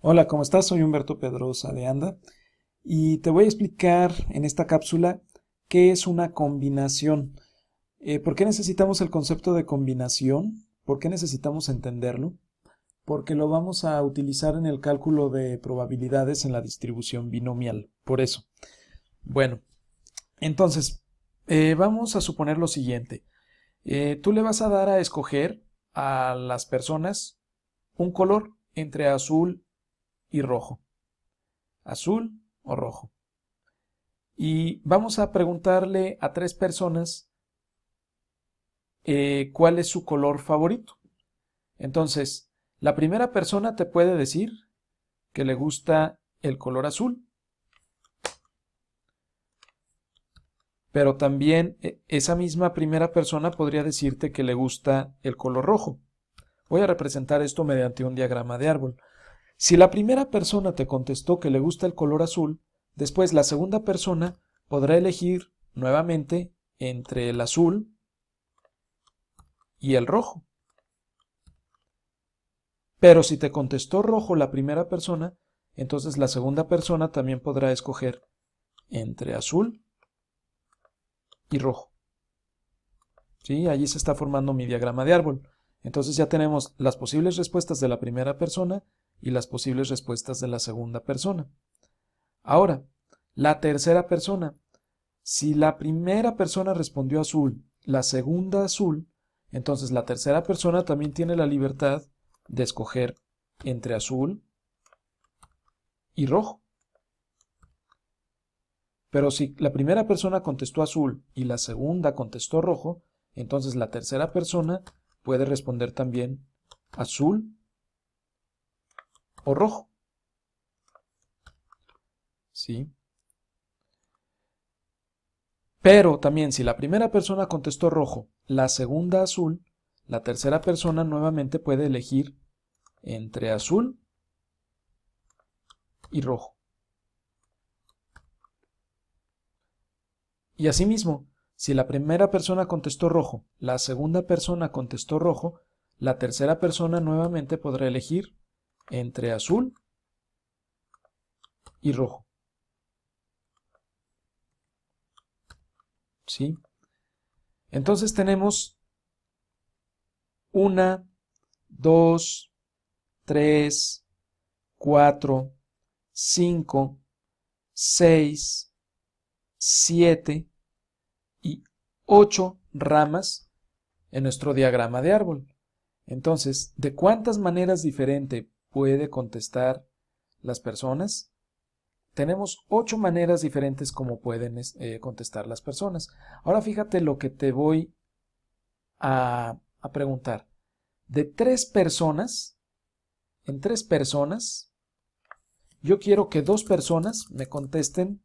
Hola, ¿cómo estás? Soy Humberto Pedrosa de Anda y te voy a explicar en esta cápsula qué es una combinación. Eh, ¿Por qué necesitamos el concepto de combinación? ¿Por qué necesitamos entenderlo? Porque lo vamos a utilizar en el cálculo de probabilidades en la distribución binomial. Por eso. Bueno, entonces, eh, vamos a suponer lo siguiente. Eh, tú le vas a dar a escoger a las personas un color entre azul y rojo. Azul o rojo. Y vamos a preguntarle a tres personas eh, cuál es su color favorito. Entonces, la primera persona te puede decir que le gusta el color azul. Pero también eh, esa misma primera persona podría decirte que le gusta el color rojo. Voy a representar esto mediante un diagrama de árbol. Si la primera persona te contestó que le gusta el color azul, después la segunda persona podrá elegir nuevamente entre el azul y el rojo. Pero si te contestó rojo la primera persona, entonces la segunda persona también podrá escoger entre azul y rojo. ¿Sí? Allí se está formando mi diagrama de árbol. Entonces ya tenemos las posibles respuestas de la primera persona y las posibles respuestas de la segunda persona. Ahora, la tercera persona. Si la primera persona respondió azul, la segunda azul, entonces la tercera persona también tiene la libertad de escoger entre azul y rojo. Pero si la primera persona contestó azul y la segunda contestó rojo, entonces la tercera persona puede responder también azul o rojo. ¿Sí? Pero también si la primera persona contestó rojo, la segunda azul, la tercera persona nuevamente puede elegir entre azul y rojo. Y asimismo, si la primera persona contestó rojo, la segunda persona contestó rojo, la tercera persona nuevamente podrá elegir entre azul y rojo. ¿Sí? Entonces tenemos una, dos, tres, cuatro, cinco, seis, siete y ocho ramas en nuestro diagrama de árbol. Entonces, ¿de cuántas maneras diferentes puede contestar las personas? Tenemos ocho maneras diferentes como pueden eh, contestar las personas. Ahora fíjate lo que te voy a, a preguntar. De tres personas, en tres personas, yo quiero que dos personas me contesten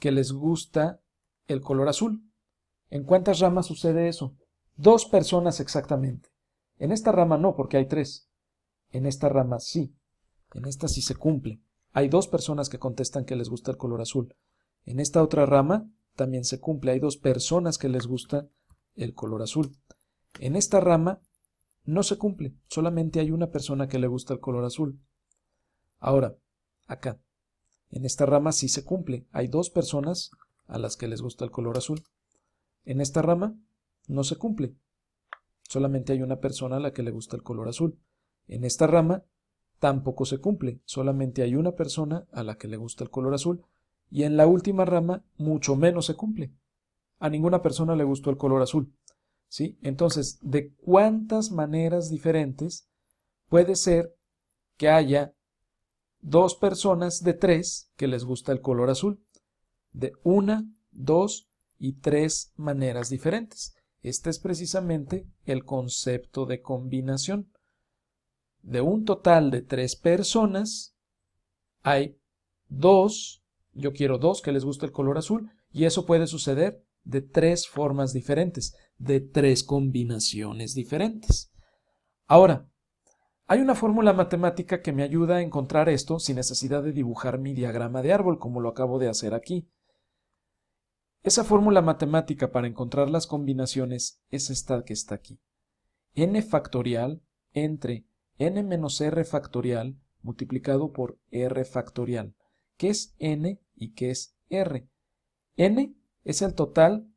que les gusta el color azul. ¿En cuántas ramas sucede eso? Dos personas exactamente. En esta rama no, porque hay tres. En esta rama sí. En esta sí se cumple. Hay dos personas que contestan que les gusta el color azul. En esta otra rama también se cumple. Hay dos personas que les gusta el color azul. En esta rama no se cumple. Solamente hay una persona que le gusta el color azul. Ahora, acá. En esta rama sí se cumple. Hay dos personas a las que les gusta el color azul. En esta rama no se cumple. Solamente hay una persona a la que le gusta el color azul. En esta rama tampoco se cumple, solamente hay una persona a la que le gusta el color azul. Y en la última rama mucho menos se cumple. A ninguna persona le gustó el color azul. ¿Sí? Entonces, ¿de cuántas maneras diferentes puede ser que haya dos personas de tres que les gusta el color azul? De una, dos y tres maneras diferentes. Este es precisamente el concepto de combinación de un total de tres personas, hay dos, yo quiero dos que les guste el color azul, y eso puede suceder de tres formas diferentes, de tres combinaciones diferentes. Ahora, hay una fórmula matemática que me ayuda a encontrar esto sin necesidad de dibujar mi diagrama de árbol como lo acabo de hacer aquí. Esa fórmula matemática para encontrar las combinaciones es esta que está aquí. n factorial entre n menos r factorial multiplicado por r factorial. ¿Qué es n y qué es r? n es el total,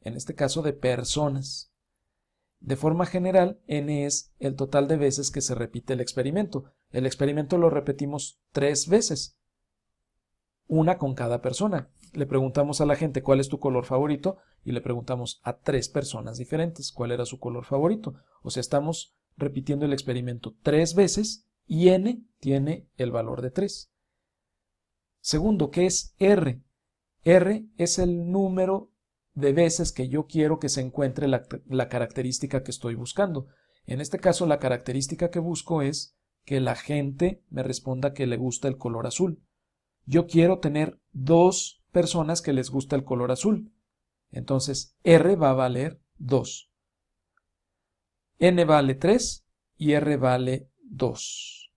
en este caso, de personas. De forma general, n es el total de veces que se repite el experimento. El experimento lo repetimos tres veces, una con cada persona. Le preguntamos a la gente cuál es tu color favorito y le preguntamos a tres personas diferentes cuál era su color favorito. O sea, estamos repitiendo el experimento tres veces y n tiene el valor de 3. Segundo, ¿qué es r? r es el número de veces que yo quiero que se encuentre la, característica que estoy buscando. En este caso, la característica que busco es que la gente me responda que le gusta el color azul. Yo quiero tener dos personas que les gusta el color azul. Entonces, R va a valer 2. N vale 3 y R vale 2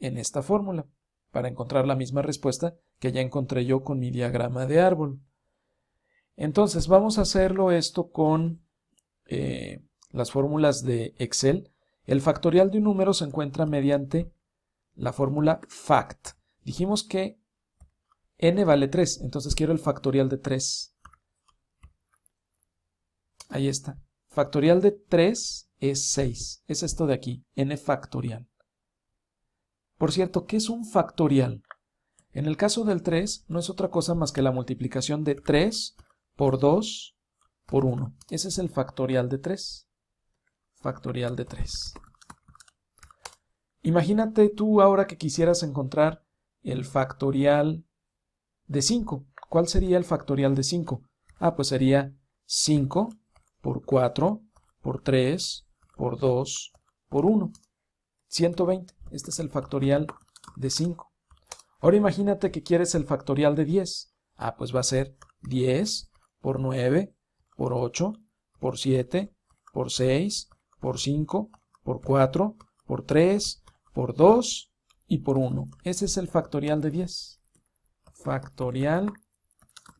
en esta fórmula para encontrar la misma respuesta que ya encontré yo con mi diagrama de árbol. Entonces vamos a hacerlo esto con eh, las fórmulas de Excel. El factorial de un número se encuentra mediante la fórmula fact. Dijimos que n vale 3, entonces quiero el factorial de 3. Ahí está. Factorial de 3 es 6. Es esto de aquí, n factorial. Por cierto, ¿qué es un factorial? En el caso del 3 no es otra cosa más que la multiplicación de 3 por 2 por 1. Ese es el factorial de 3. Factorial de 3. Imagínate tú ahora que quisieras encontrar el factorial de 5. ¿Cuál sería el factorial de 5? Ah, pues sería 5 por 4 por 3 por 2 por 1. 120. Este es el factorial de 5. Ahora imagínate que quieres el factorial de 10. Ah, pues va a ser 10 por 9 por 8 por 7 por 6 por 5 por 4 por 3 por 2 y por 1. Ese es el factorial de 10. Factorial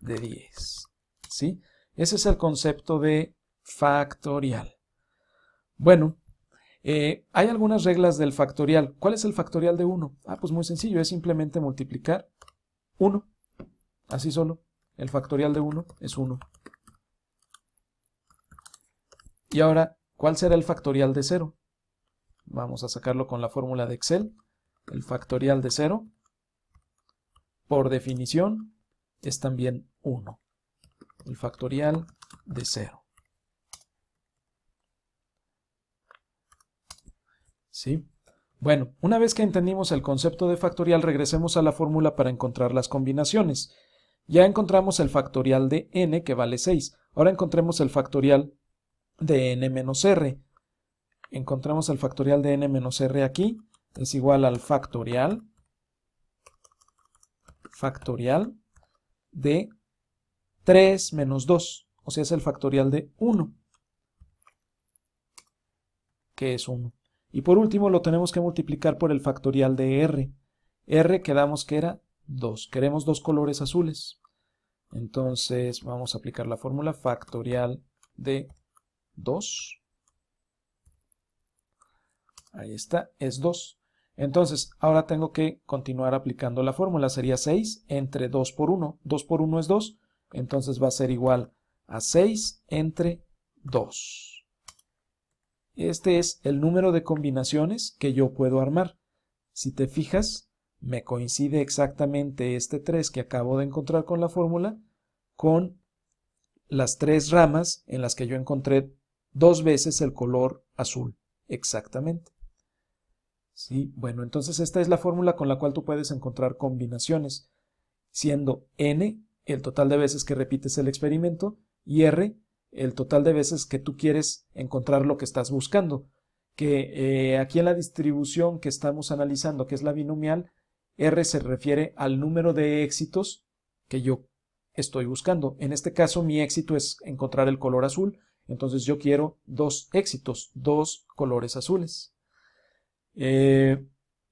de 10. ¿Sí? Ese es el concepto de factorial. Bueno, eh, hay algunas reglas del factorial. ¿Cuál es el factorial de 1? Ah, pues muy sencillo, es simplemente multiplicar 1. Así solo. El factorial de 1 es 1. Y ahora, ¿cuál será el factorial de 0? Vamos a sacarlo con la fórmula de Excel. El factorial de 0, por definición, es también 1. El factorial de 0. ¿Sí? Bueno, una vez que entendimos el concepto de factorial, regresemos a la fórmula para encontrar las combinaciones. Ya encontramos el factorial de n que vale 6. Ahora encontremos el factorial de n menos r. Encontramos el factorial de n menos r aquí. Es igual al factorial factorial de 3 menos 2. O sea, es el factorial de 1, que es 1. Y por último lo tenemos que multiplicar por el factorial de R. R quedamos que era 2. Queremos dos colores azules. Entonces vamos a aplicar la fórmula factorial de 2. Ahí está, es 2. Entonces, ahora tengo que continuar aplicando la fórmula. Sería 6 entre 2 por 1. 2 por 1 es 2. Entonces va a ser igual a 6 entre 2. Este es el número de combinaciones que yo puedo armar. Si te fijas, me coincide exactamente este 3 que acabo de encontrar con la fórmula con las tres ramas en las que yo encontré dos veces el color azul. Exactamente. Sí, bueno, entonces esta es la fórmula con la cual tú puedes encontrar combinaciones, siendo n el total de veces que repites el experimento y r el total de veces que tú quieres encontrar lo que estás buscando. Que eh, aquí en la distribución que estamos analizando, que es la binomial, R se refiere al número de éxitos que yo estoy buscando. En este caso, mi éxito es encontrar el color azul, entonces yo quiero dos éxitos, dos colores azules. Eh,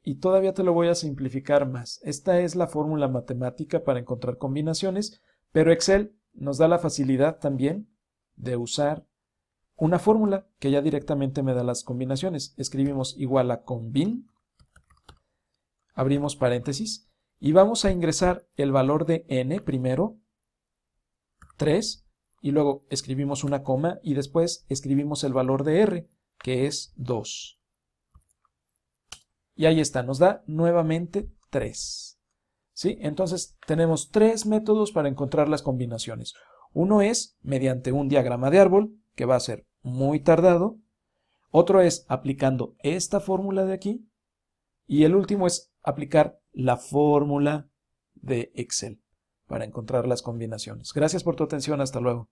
y todavía te lo voy a simplificar más. Esta es la fórmula matemática para encontrar combinaciones, pero Excel nos da la facilidad también de usar una fórmula que ya directamente me da las combinaciones. Escribimos igual a combin, abrimos paréntesis, y vamos a ingresar el valor de n primero, 3, y luego escribimos una coma y después escribimos el valor de r, que es 2. Y ahí está, nos da nuevamente 3. ¿Sí? Entonces tenemos tres métodos para encontrar las combinaciones. Uno es mediante un diagrama de árbol, que va a ser muy tardado. Otro es aplicando esta fórmula de aquí. Y el último es aplicar la fórmula de Excel para encontrar las combinaciones. Gracias por tu atención, hasta luego.